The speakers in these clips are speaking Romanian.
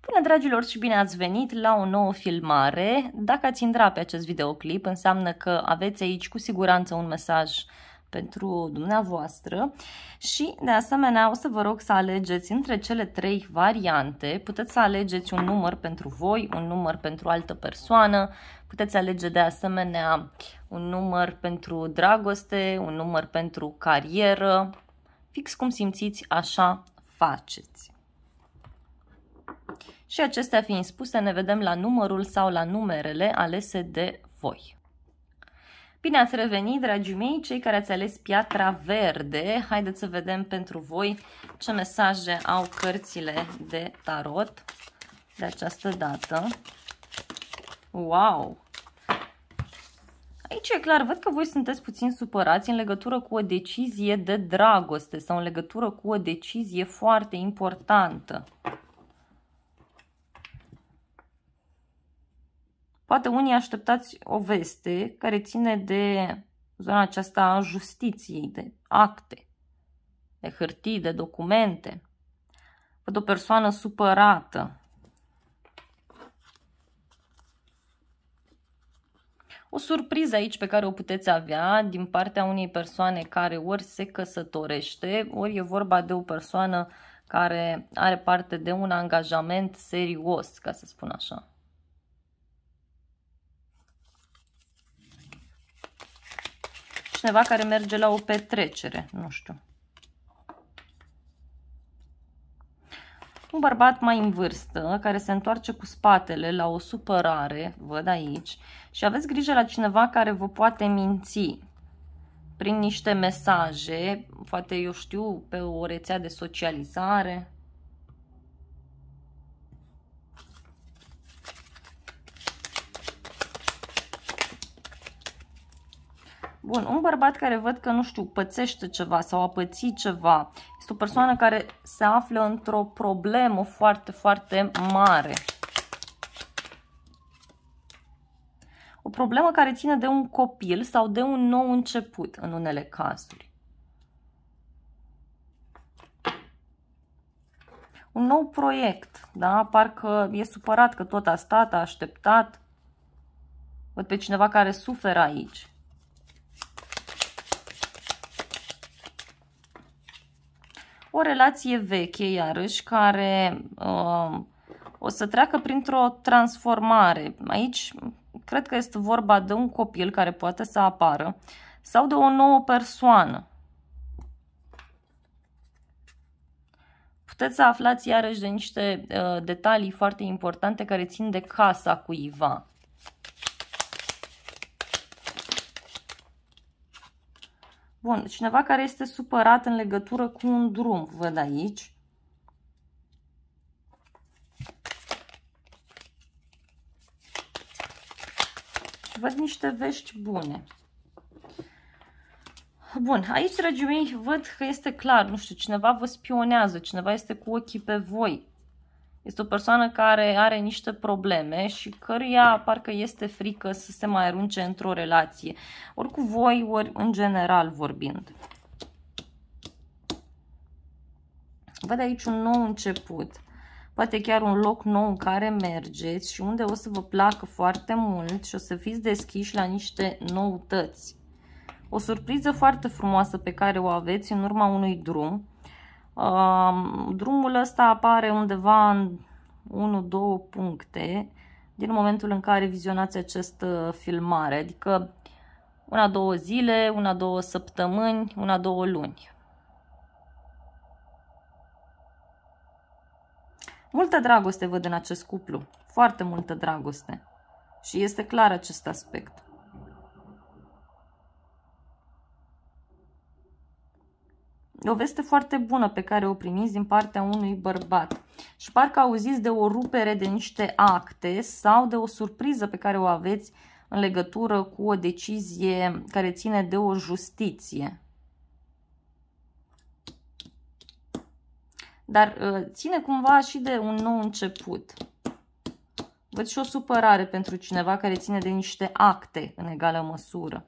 Bună dragilor și bine ați venit la o nouă filmare. Dacă ați intrat pe acest videoclip, înseamnă că aveți aici cu siguranță un mesaj pentru dumneavoastră și de asemenea o să vă rog să alegeți între cele trei variante. Puteți să alegeți un număr pentru voi, un număr pentru altă persoană, puteți alege de asemenea un număr pentru dragoste, un număr pentru carieră, fix cum simțiți așa faceți. Și acestea fiind spuse, ne vedem la numărul sau la numerele alese de voi. Bine ați revenit, dragii mei, cei care ați ales piatra verde. Haideți să vedem pentru voi ce mesaje au cărțile de tarot de această dată. Wow! Aici e clar, văd că voi sunteți puțin supărați în legătură cu o decizie de dragoste sau în legătură cu o decizie foarte importantă. Poate unii așteptați o veste care ține de zona aceasta a justiției, de acte, de hârtii, de documente. Văd o persoană supărată. O surpriză aici pe care o puteți avea din partea unei persoane care ori se căsătorește, ori e vorba de o persoană care are parte de un angajament serios, ca să spun așa. Cineva care merge la o petrecere, nu știu. Un bărbat mai în vârstă, care se întoarce cu spatele la o supărare, văd aici, și aveți grijă la cineva care vă poate minți prin niște mesaje, poate eu știu, pe o rețea de socializare. Bun, un bărbat care văd că, nu știu, pățește ceva sau a pățit ceva. Este o persoană care se află într-o problemă foarte, foarte mare. O problemă care ține de un copil sau de un nou început în unele cazuri. Un nou proiect, da? Parcă e supărat că tot a stat, a așteptat. Văd pe cineva care suferă aici. O relație veche, iarăși, care uh, o să treacă printr-o transformare. Aici cred că este vorba de un copil care poate să apară sau de o nouă persoană. Puteți să aflați iarăși de niște uh, detalii foarte importante care țin de casa cuiva. Bun, cineva care este supărat în legătură cu un drum, văd aici. Și văd niște vești bune. Bun, aici, dragii mei, văd că este clar, nu știu, cineva vă spionează, cineva este cu ochii pe voi. Este o persoană care are niște probleme și căruia parcă este frică să se mai arunce într-o relație. Ori cu voi, ori în general vorbind. Văd aici un nou început. Poate chiar un loc nou în care mergeți și unde o să vă placă foarte mult și o să fiți deschiși la niște noutăți. O surpriză foarte frumoasă pe care o aveți în urma unui drum drumul ăsta apare undeva în 1-2 puncte din momentul în care vizionați această filmare, adică una, două zile, una, două săptămâni, una, două luni. Multă dragoste văd în acest cuplu, foarte multă dragoste și este clar acest aspect. O veste foarte bună pe care o primiți din partea unui bărbat. Și parcă auziți de o rupere de niște acte sau de o surpriză pe care o aveți în legătură cu o decizie care ține de o justiție. Dar uh, ține cumva și de un nou început. Văd și o supărare pentru cineva care ține de niște acte în egală măsură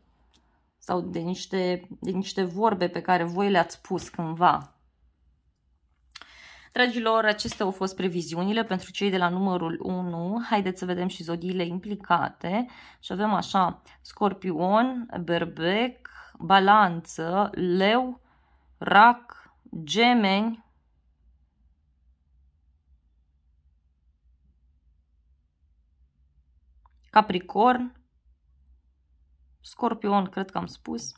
sau de niște, de niște vorbe pe care voi le-ați spus cândva. Dragilor, acestea au fost previziunile pentru cei de la numărul 1. Haideți să vedem și zodiile implicate. Și avem așa, Scorpion, Berbec, Balanță, Leu, Rac, Gemeni, Capricorn, Scorpion, cred că am spus,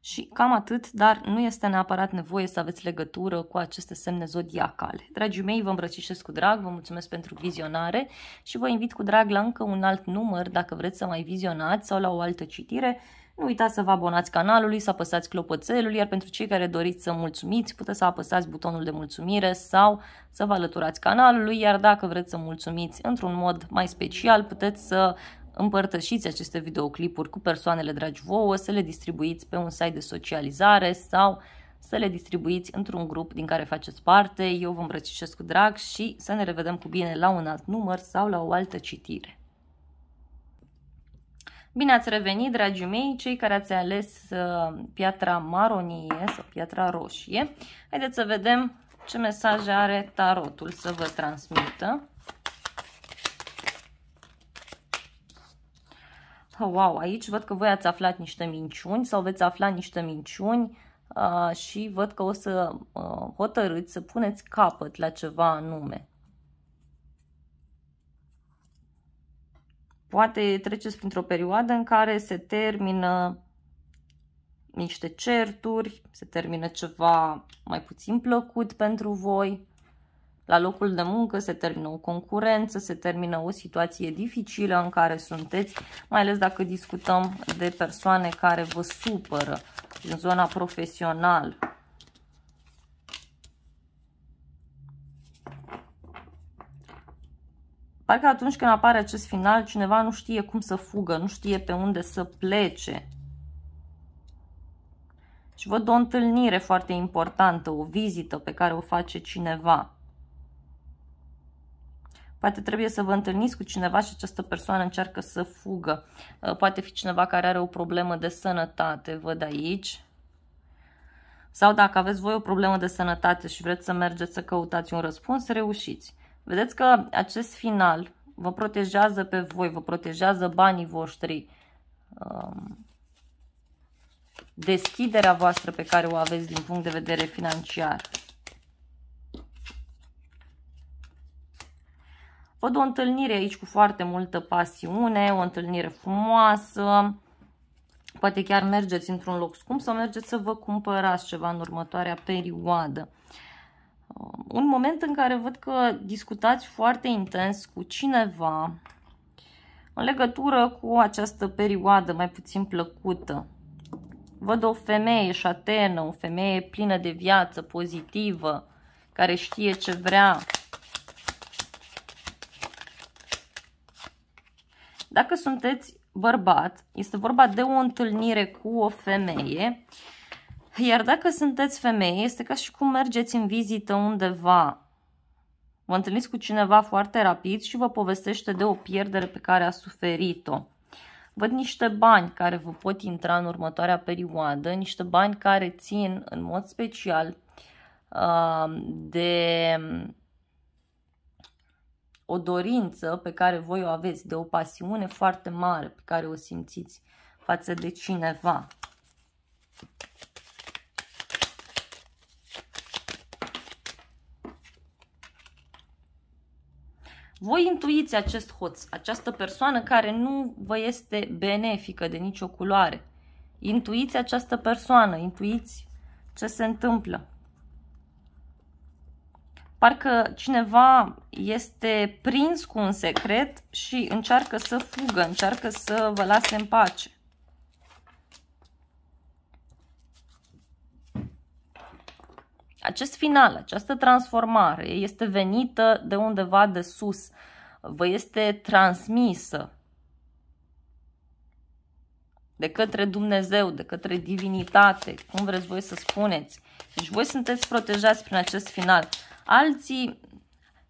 și cam atât, dar nu este neapărat nevoie să aveți legătură cu aceste semne zodiacale. Dragii mei, vă îmbrățișez cu drag, vă mulțumesc pentru vizionare și vă invit cu drag la încă un alt număr dacă vreți să mai vizionați sau la o altă citire. Nu uitați să vă abonați canalului, să apăsați clopoțelul, iar pentru cei care doriți să mulțumiți, puteți să apăsați butonul de mulțumire sau să vă alăturați canalului, iar dacă vreți să mulțumiți într-un mod mai special, puteți să împărtășiți aceste videoclipuri cu persoanele dragi vouă, să le distribuiți pe un site de socializare sau să le distribuiți într-un grup din care faceți parte. Eu vă îmbrățișez cu drag și să ne revedem cu bine la un alt număr sau la o altă citire. Bine ați revenit, dragii mei, cei care ați ales uh, piatra maronie sau piatra roșie. Haideți să vedem ce mesaje are tarotul să vă transmită. Wow, aici văd că voi ați aflat niște minciuni sau veți afla niște minciuni uh, și văd că o să uh, hotărâți să puneți capăt la ceva anume. Poate treceți printr-o perioadă în care se termină niște certuri, se termină ceva mai puțin plăcut pentru voi, la locul de muncă se termină o concurență, se termină o situație dificilă în care sunteți, mai ales dacă discutăm de persoane care vă supără în zona profesională. Parcă atunci când apare acest final, cineva nu știe cum să fugă, nu știe pe unde să plece. Și văd o întâlnire foarte importantă, o vizită pe care o face cineva. Poate trebuie să vă întâlniți cu cineva și această persoană încearcă să fugă. Uh, poate fi cineva care are o problemă de sănătate, văd aici. Sau dacă aveți voi o problemă de sănătate și vreți să mergeți să căutați un răspuns, reușiți. Vedeți că acest final vă protejează pe voi, vă protejează banii voștri, um, deschiderea voastră pe care o aveți din punct de vedere financiar. Văd o întâlnire aici cu foarte multă pasiune, o întâlnire frumoasă. Poate chiar mergeți într-un loc scump sau mergeți să vă cumpărați ceva în următoarea perioadă. Un moment în care văd că discutați foarte intens cu cineva în legătură cu această perioadă mai puțin plăcută. Văd o femeie șatenă, o femeie plină de viață, pozitivă, care știe ce vrea, Dacă sunteți bărbat, este vorba de o întâlnire cu o femeie, iar dacă sunteți femeie, este ca și cum mergeți în vizită undeva. Vă întâlniți cu cineva foarte rapid și vă povestește de o pierdere pe care a suferit-o. Văd niște bani care vă pot intra în următoarea perioadă, niște bani care țin în mod special uh, de o dorință pe care voi o aveți, de o pasiune foarte mare pe care o simțiți față de cineva. Voi intuiți acest hoț, această persoană care nu vă este benefică de nicio culoare. Intuiți această persoană, intuiți ce se întâmplă. Parcă cineva este prins cu un secret și încearcă să fugă, încearcă să vă lase în pace. Acest final, această transformare este venită de undeva de sus, vă este transmisă de către Dumnezeu, de către divinitate, cum vreți voi să spuneți. Deci voi sunteți protejați prin acest final alții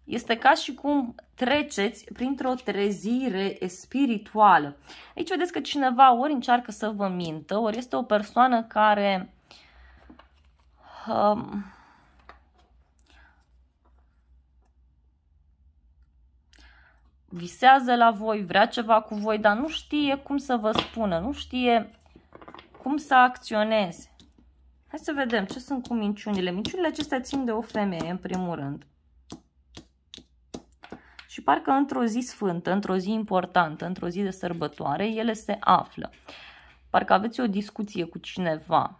este ca și cum treceți printr-o trezire spirituală. Aici vedeți că cineva ori încearcă să vă mintă, ori este o persoană care um, visează la voi, vrea ceva cu voi, dar nu știe cum să vă spună, nu știe cum să acționeze. Hai să vedem ce sunt cu minciunile. Minciunile acestea țin de o femeie, în primul rând. Și parcă într-o zi sfântă, într-o zi importantă, într-o zi de sărbătoare, ele se află. Parcă aveți o discuție cu cineva.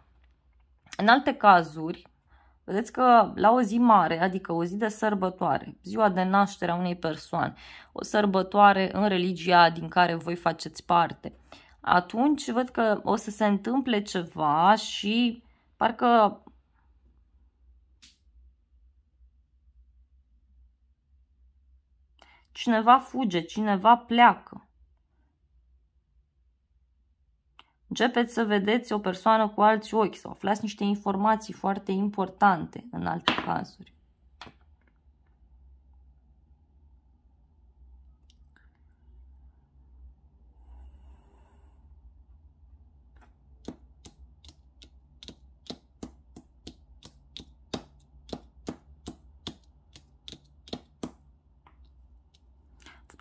În alte cazuri, vedeți că la o zi mare, adică o zi de sărbătoare, ziua de naștere a unei persoane, o sărbătoare în religia din care voi faceți parte, atunci văd că o să se întâmple ceva și parcă cineva fuge, cineva pleacă. Începeți să vedeți o persoană cu alți ochi sau aflați niște informații foarte importante în alte cazuri.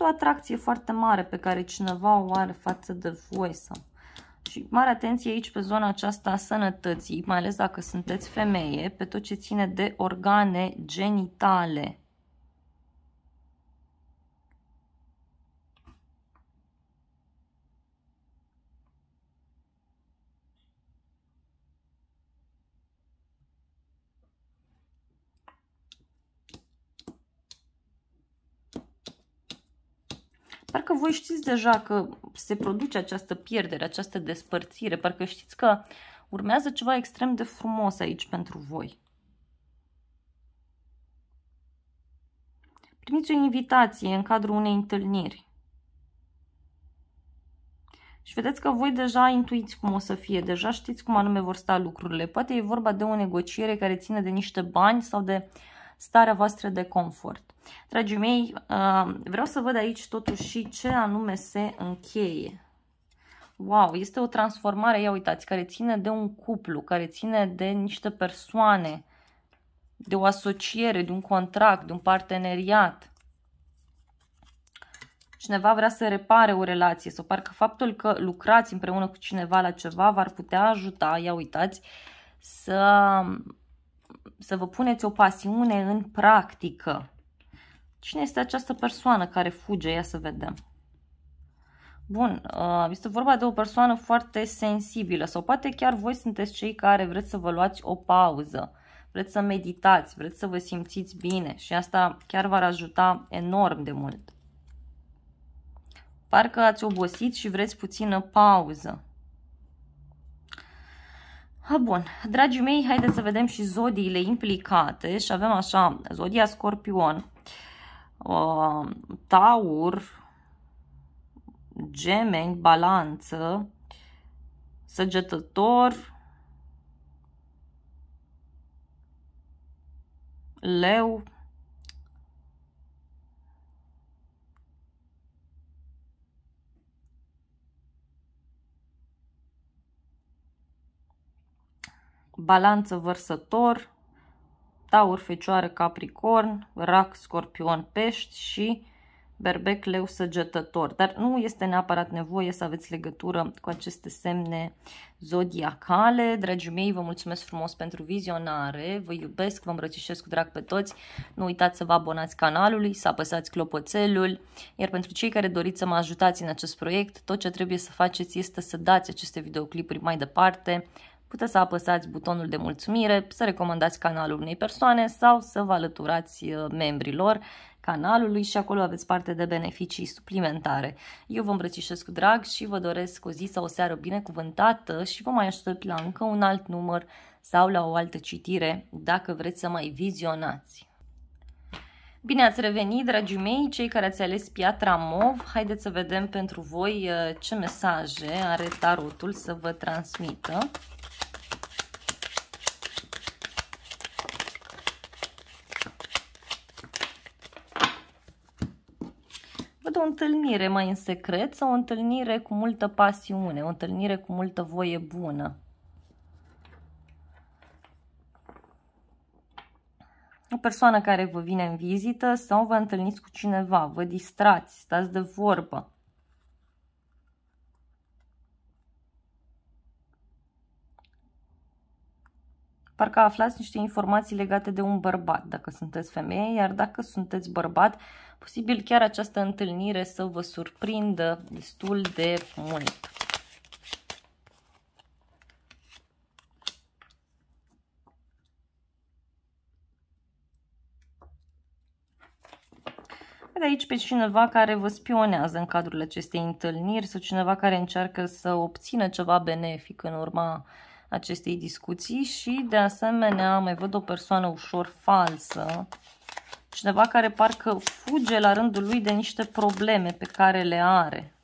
O atracție foarte mare pe care cineva o are față de voi sau și mare atenție aici pe zona aceasta a sănătății, mai ales dacă sunteți femeie, pe tot ce ține de organe genitale. Parcă voi știți deja că se produce această pierdere, această despărțire, parcă știți că urmează ceva extrem de frumos aici pentru voi. Primiți o invitație în cadrul unei întâlniri. Și vedeți că voi deja intuiți cum o să fie, deja știți cum anume vor sta lucrurile. Poate e vorba de o negociere care ține de niște bani sau de starea voastră de confort. Dragii mei, uh, vreau să văd aici totuși și ce anume se încheie. Wow, este o transformare, ia uitați, care ține de un cuplu, care ține de niște persoane, de o asociere, de un contract, de un parteneriat. Cineva vrea să repare o relație sau parcă faptul că lucrați împreună cu cineva la ceva v-ar putea ajuta, ia uitați, să, să vă puneți o pasiune în practică. Cine este această persoană care fuge? Ia să vedem. Bun, uh, este vorba de o persoană foarte sensibilă sau poate chiar voi sunteți cei care vreți să vă luați o pauză, vreți să meditați, vreți să vă simțiți bine și asta chiar v-ar ajuta enorm de mult. Parcă ați obosit și vreți puțină pauză. Ha, bun, dragii mei, haideți să vedem și zodiile implicate și avem așa, zodia Scorpion, uh, taur, gemeni, balanță, săgetător, leu, balanță vărsător, Taur, Fecioară, Capricorn, Rac, Scorpion, Pești și Berbec, Leu, Săgetător. Dar nu este neapărat nevoie să aveți legătură cu aceste semne zodiacale. Dragii mei, vă mulțumesc frumos pentru vizionare, vă iubesc, vă îmbrățișez cu drag pe toți. Nu uitați să vă abonați canalului, să apăsați clopoțelul, iar pentru cei care doriți să mă ajutați în acest proiect, tot ce trebuie să faceți este să dați aceste videoclipuri mai departe, puteți să apăsați butonul de mulțumire, să recomandați canalul unei persoane sau să vă alăturați uh, membrilor canalului și acolo aveți parte de beneficii suplimentare. Eu vă îmbrățișez cu drag și vă doresc o zi sau o seară binecuvântată și vă mai aștept la încă un alt număr sau la o altă citire dacă vreți să mai vizionați. Bine ați revenit, dragii mei, cei care ați ales piatra MOV. Haideți să vedem pentru voi uh, ce mesaje are tarotul să vă transmită. O întâlnire mai în secret sau o întâlnire cu multă pasiune, o întâlnire cu multă voie bună. persoană care vă vine în vizită sau vă întâlniți cu cineva, vă distrați, stați de vorbă. Parcă aflați niște informații legate de un bărbat, dacă sunteți femeie, iar dacă sunteți bărbat, posibil chiar această întâlnire să vă surprindă destul de mult. de aici pe cineva care vă spionează în cadrul acestei întâlniri sau cineva care încearcă să obțină ceva benefic în urma acestei discuții și de asemenea mai văd o persoană ușor falsă, cineva care parcă fuge la rândul lui de niște probleme pe care le are.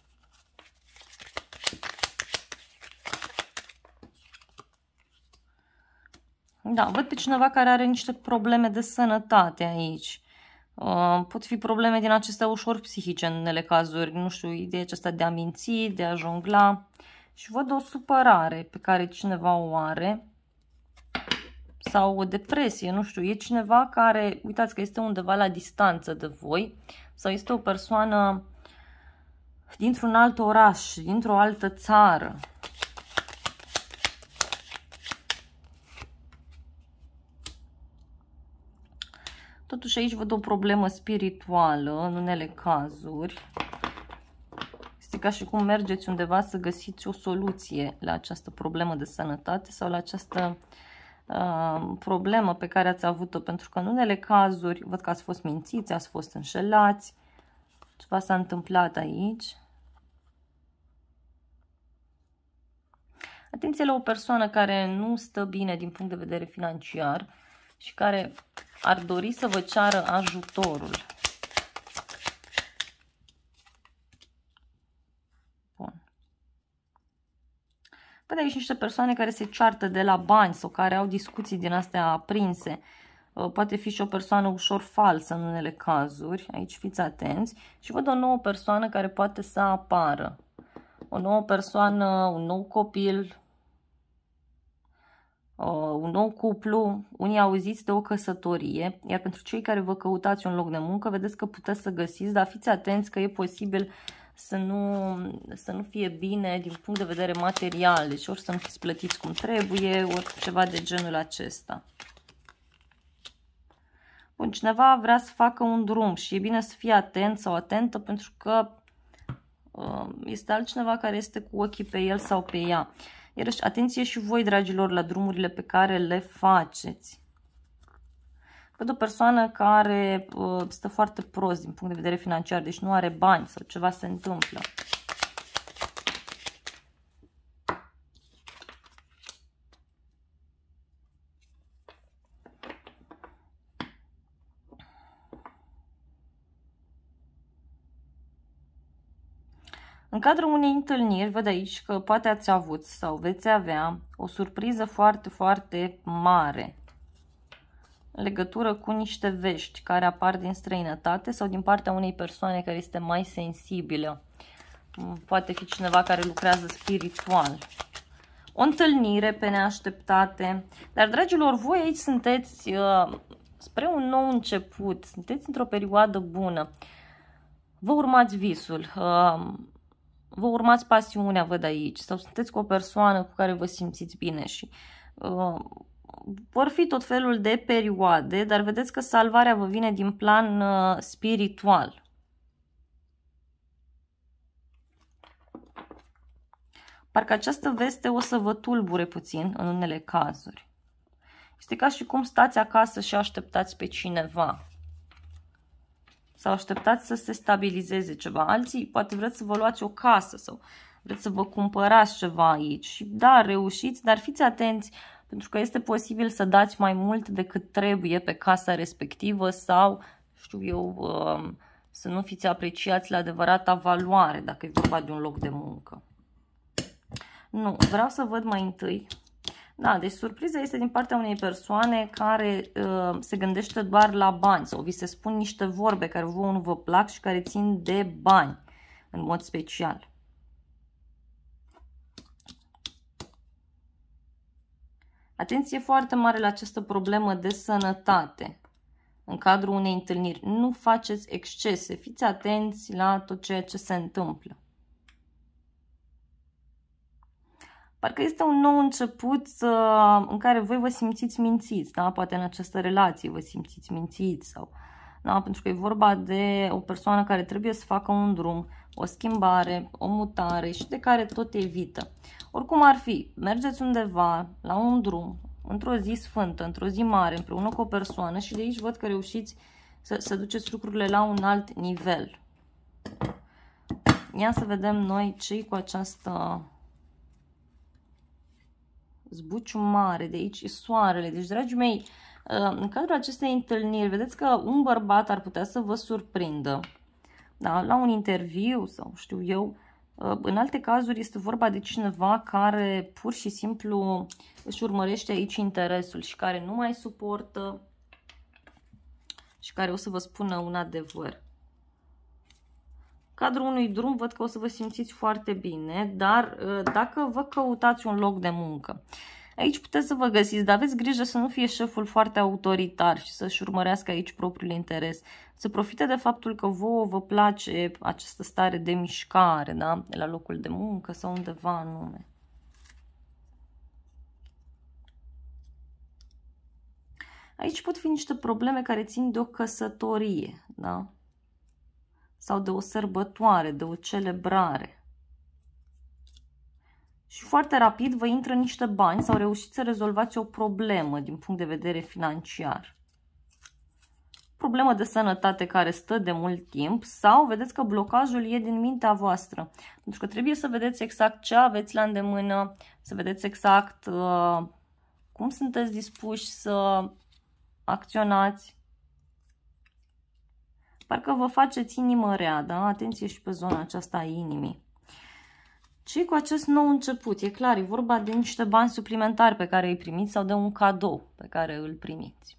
Da, văd pe cineva care are niște probleme de sănătate aici. Uh, pot fi probleme din acestea ușor psihice în unele cazuri, nu știu, ideea aceasta de a minți, de a jongla. Și văd o supărare pe care cineva o are sau o depresie, nu știu, e cineva care, uitați că este undeva la distanță de voi sau este o persoană dintr-un alt oraș, dintr-o altă țară. Totuși aici văd o problemă spirituală în unele cazuri. Este ca și cum mergeți undeva să găsiți o soluție la această problemă de sănătate sau la această uh, problemă pe care ați avut-o. Pentru că în unele cazuri văd că ați fost mințiți, ați fost înșelați, ceva s-a întâmplat aici. Atenție la o persoană care nu stă bine din punct de vedere financiar și care ar dori să vă ceară ajutorul. Bun. Văd aici niște persoane care se ceartă de la bani sau care au discuții din astea aprinse. Uh, poate fi și o persoană ușor falsă în unele cazuri. Aici fiți atenți. Și văd o nouă persoană care poate să apară. O nouă persoană, un nou copil, uh, un nou cuplu, unii auziți de o căsătorie, iar pentru cei care vă căutați un loc de muncă, vedeți că puteți să găsiți, dar fiți atenți că e posibil să nu, să nu fie bine din punct de vedere material, deci ori să nu fiți plătiți cum trebuie, ori ceva de genul acesta. Bun, cineva vrea să facă un drum și e bine să fie atent sau atentă pentru că uh, este altcineva care este cu ochii pe el sau pe ea. Iarăși, atenție și voi, dragilor, la drumurile pe care le faceți. Văd o persoană care uh, stă foarte prost din punct de vedere financiar, deci nu are bani sau ceva se întâmplă. În cadrul unei întâlniri, văd aici că poate ați avut sau veți avea o surpriză foarte, foarte mare în legătură cu niște vești care apar din străinătate sau din partea unei persoane care este mai sensibilă. Poate fi cineva care lucrează spiritual. O întâlnire pe neașteptate. Dar, dragilor, voi aici sunteți uh, spre un nou început. Sunteți într-o perioadă bună. Vă urmați visul. Uh, vă urmați pasiunea, văd aici, sau sunteți cu o persoană cu care vă simțiți bine și uh, vor fi tot felul de perioade, dar vedeți că salvarea vă vine din plan uh, spiritual. Parcă această veste o să vă tulbure puțin în unele cazuri. Este ca și cum stați acasă și așteptați pe cineva sau așteptați să se stabilizeze ceva. Alții poate vreți să vă luați o casă sau vreți să vă cumpărați ceva aici. Și da, reușiți, dar fiți atenți pentru că este posibil să dați mai mult decât trebuie pe casa respectivă sau, știu eu, um, să nu fiți apreciați la adevărata valoare dacă e vorba de un loc de muncă. Nu, vreau să văd mai întâi da, deci surpriza este din partea unei persoane care uh, se gândește doar la bani sau vi se spun niște vorbe care vouă nu vă plac și care țin de bani în mod special. Atenție foarte mare la această problemă de sănătate. în cadrul unei întâlniri. Nu faceți excese, fiți atenți la tot ceea ce se întâmplă. Parcă este un nou început uh, în care voi vă simțiți mințiți, da? Poate în această relație vă simțiți mințiți sau... Da? Pentru că e vorba de o persoană care trebuie să facă un drum, o schimbare, o mutare și de care tot evită. Oricum ar fi, mergeți undeva la un drum, într-o zi sfântă, într-o zi mare, împreună cu o persoană și de aici văd că reușiți să, să duceți lucrurile la un alt nivel. Ia să vedem noi ce cu această zbuciu mare, de aici e soarele. Deci, dragii mei, uh, în cadrul acestei întâlniri, vedeți că un bărbat ar putea să vă surprindă da? la un interviu sau știu eu. Uh, în alte cazuri este vorba de cineva care pur și simplu își urmărește aici interesul și care nu mai suportă și care o să vă spună un adevăr cadrul unui drum văd că o să vă simțiți foarte bine, dar uh, dacă vă căutați un loc de muncă, aici puteți să vă găsiți, dar aveți grijă să nu fie șeful foarte autoritar și să-și urmărească aici propriul interes. Să profite de faptul că vouă vă place această stare de mișcare, da? la locul de muncă sau undeva anume. Aici pot fi niște probleme care țin de o căsătorie, da? sau de o sărbătoare, de o celebrare. Și foarte rapid vă intră niște bani sau reușiți să rezolvați o problemă din punct de vedere financiar. Problemă de sănătate care stă de mult timp sau vedeți că blocajul e din mintea voastră. Pentru că trebuie să vedeți exact ce aveți la îndemână, să vedeți exact uh, cum sunteți dispuși să acționați Parcă vă faceți inimă rea, da? Atenție și pe zona aceasta a inimii. Ce cu acest nou început? E clar, e vorba de niște bani suplimentari pe care îi primiți sau de un cadou pe care îl primiți.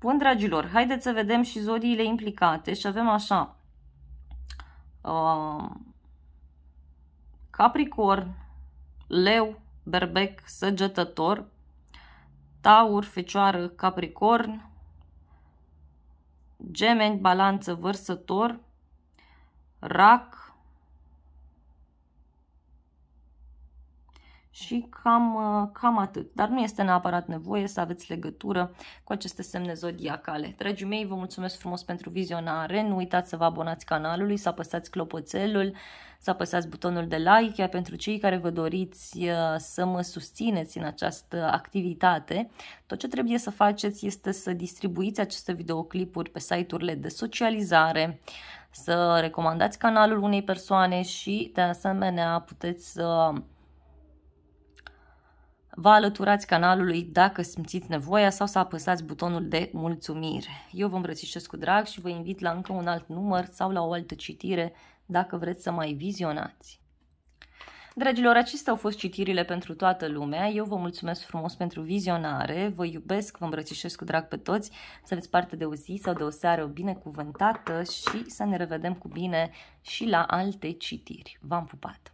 Bun, dragilor, haideți să vedem și zodiile implicate și avem așa. Uh, Capricorn, Leu, Berbec, Săgetător, Taur, Fecioară, Capricorn, gemeni, balanță, vărsător, rac și cam, uh, cam atât. Dar nu este neapărat nevoie să aveți legătură cu aceste semne zodiacale. Dragii mei, vă mulțumesc frumos pentru vizionare. Nu uitați să vă abonați canalului, să apăsați clopoțelul, să apăsați butonul de like, iar pentru cei care vă doriți uh, să mă susțineți în această activitate, tot ce trebuie să faceți este să distribuiți aceste videoclipuri pe site-urile de socializare, să recomandați canalul unei persoane și, de asemenea, puteți să vă alăturați canalului dacă simțiți nevoia sau să apăsați butonul de mulțumire. Eu vă îmbrățișez cu drag și vă invit la încă un alt număr sau la o altă citire dacă vreți să mai vizionați. Dragilor, acestea au fost citirile pentru toată lumea. Eu vă mulțumesc frumos pentru vizionare, vă iubesc, vă îmbrățișez cu drag pe toți, să aveți parte de o zi sau de o seară binecuvântată și să ne revedem cu bine și la alte citiri. V-am pupat!